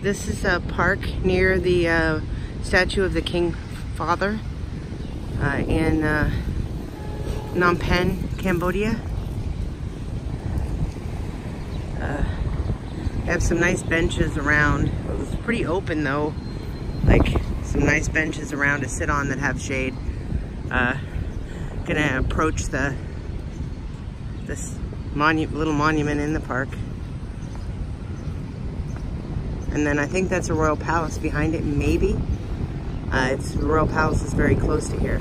This is a park near the uh, statue of the King Father uh, in uh, Phnom Penh, Cambodia. Uh, have some nice benches around. It's pretty open though. Like some nice benches around to sit on that have shade. Uh, gonna approach the this monu little monument in the park. And then I think that's a royal palace behind it, maybe. Uh, it's the royal palace is very close to here.